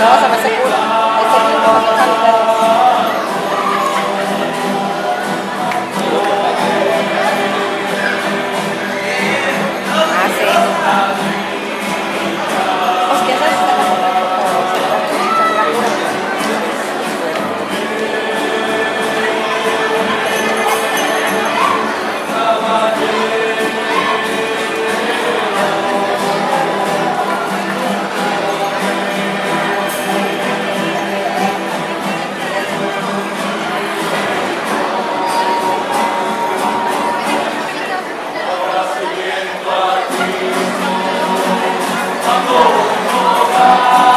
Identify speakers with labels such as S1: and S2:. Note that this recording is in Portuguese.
S1: No, se me hace. Ese
S2: Vamos,